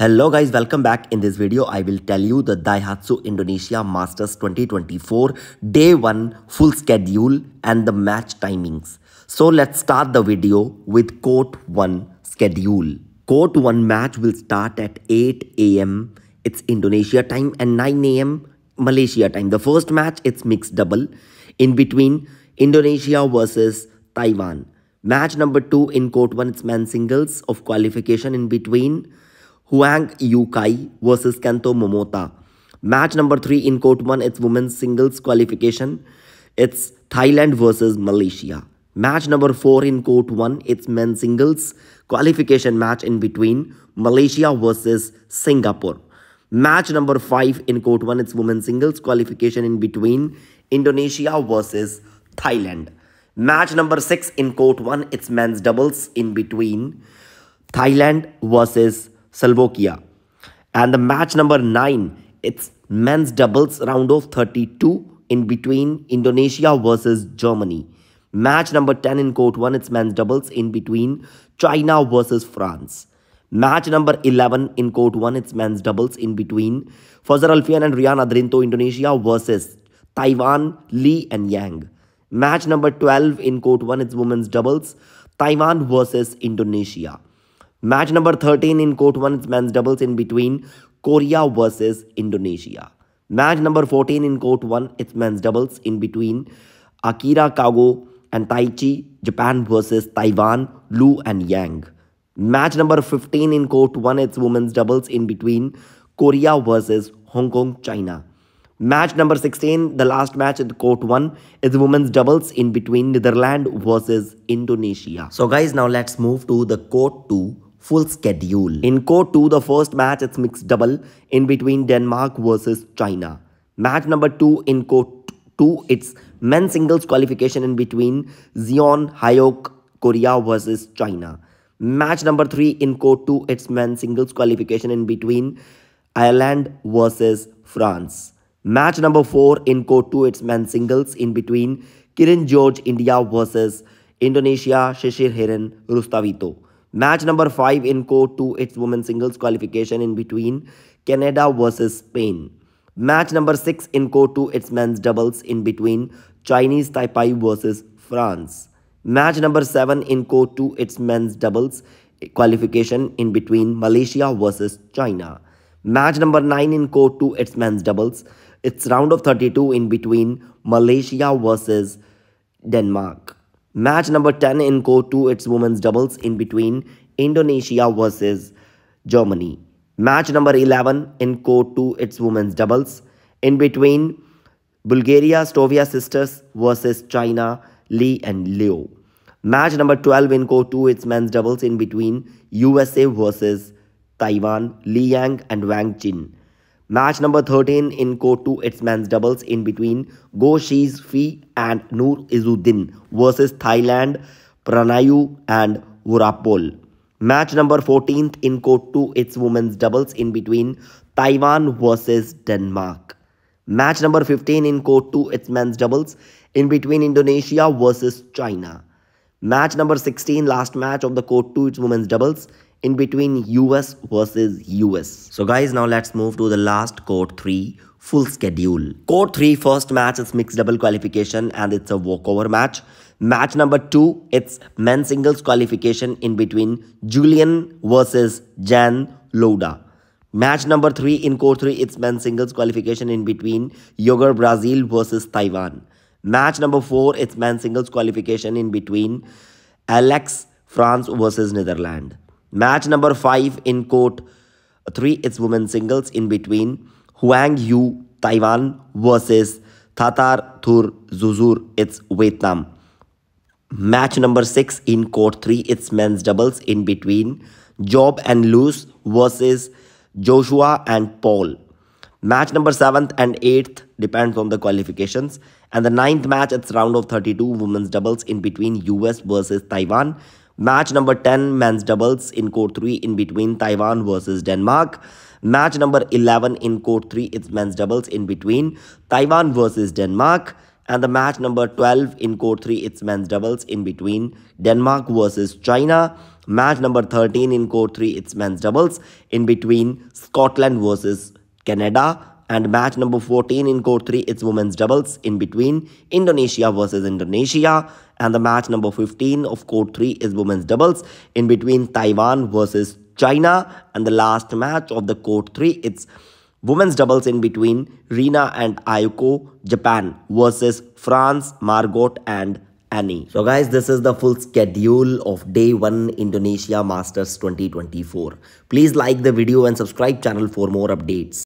Hello guys, welcome back. In this video, I will tell you the Daihatsu Indonesia Masters 2024 Day 1 full schedule and the match timings. So let's start the video with Court 1 schedule. Court 1 match will start at 8 am. It's Indonesia time and 9 am Malaysia time. The first match, it's mixed double. In between, Indonesia versus Taiwan. Match number 2 in Court 1, it's men singles of qualification in between. Huang Yukai versus Kento Momota. Match number 3 in court 1, it's women's singles qualification. It's Thailand versus Malaysia. Match number 4 in court 1, it's men's singles qualification match in between Malaysia versus Singapore. Match number 5 in court 1, it's women's singles qualification in between Indonesia versus Thailand. Match number 6 in court 1, it's men's doubles in between Thailand versus Slovakia. And the match number 9, it's men's doubles round of 32 in between Indonesia versus Germany. Match number 10 in court 1, it's men's doubles in between China versus France. Match number 11 in court 1, it's men's doubles in between Fajar Alfian and Rian Ardianto, Indonesia versus Taiwan, Lee and Yang. Match number 12 in court 1, it's women's doubles, Taiwan versus Indonesia. Match number 13 in court 1 is men's doubles in between Korea versus Indonesia. Match number 14 in court 1 it's men's doubles in between Akira Koga and Taichi Japan versus Taiwan Lu and Yang. Match number 15 in court 1 it's women's doubles in between Korea versus Hong Kong China. Match number 16, the last match at court 1 is women's doubles in between Netherlands versus Indonesia. So guys, now let's move to the court 2 full schedule. In court 2, the first match it's mixed double in between Denmark versus China. Match number 2 in court 2, it's men's singles qualification in between Jeon Hayok Korea versus China. Match number 3 in court 2, it's men's singles qualification in between Ireland versus France. Match number 4 in court 2, it's men's singles in between Kiran George India versus Indonesia Shesar Hiren Rhustavito. Match number 5 in court 2, its women's singles qualification in between Canada versus Spain. Match number 6 in court 2, its men's doubles in between Chinese Taipei versus France. Match number 7 in court 2, its men's doubles qualification in between Malaysia versus China. Match number 9 in court 2, its men's doubles. It's round of 32 in between Malaysia versus Denmark. Match number 10 in court 2, it's women's doubles in between Indonesia versus Germany. Match number 11 in court 2, it's women's doubles in between Bulgaria Stoeva sisters versus China Li and Leo. Match number 12 in court 2, it's men's doubles in between USA versus Taiwan Li Yang and Wang Jin. Match number 13 in court 2, it's men's doubles in between Goh Sze Fei and Nur Izzuddin versus Thailand, Pranayu and Worrapol. Match number 14th in court 2, it's women's doubles in between Taiwan versus Denmark. Match number 15 in court 2, it's men's doubles in between Indonesia versus China. Match number 16, last match of the court 2, it's women's doubles in between US versus US. So guys, now let's move to the last court 3 full schedule. Court 3 first match is mixed double qualification and it's a walkover match. Match number 2, it's men's singles qualification in between Julian versus Jan Louda. Match number 3 in court 3, it's men's singles qualification in between Ygor Brazil versus Taiwan. Match number 4, it's men's singles qualification in between Alex France versus Netherlands. Match number 5 in court 3 it's women's singles in between Huang Yu Taiwan versus Thatar Thur Zuzur it's Vietnam. Match number 6 in court 3 it's men's doubles in between Job and Luz versus Joshua and Paul. Match number 7th and 8th depends on the qualifications. And the ninth match, it's round of 32 women's doubles in between US versus Taiwan. Match number 10 men's doubles in court 3 in between Taiwan versus Denmark. Match number 11 in court 3 it's men's doubles in between Taiwan versus Denmark. And the match number 12 in court 3 it's men's doubles in between Denmark versus China. Match number 13 in court 3, it's men's doubles in between Scotland versus Canada. And match number 14 in court 3, it's women's doubles in between Indonesia versus Indonesia. And the match number 15 of court 3 is women's doubles in between Taiwan versus China. And the last match of the court 3, it's women's doubles in between Rina and Ayuko, Japan versus France, Margot and Annie. So guys, this is the full schedule of day 1 Indonesia Masters 2024. Please like the video and subscribe channel for more updates.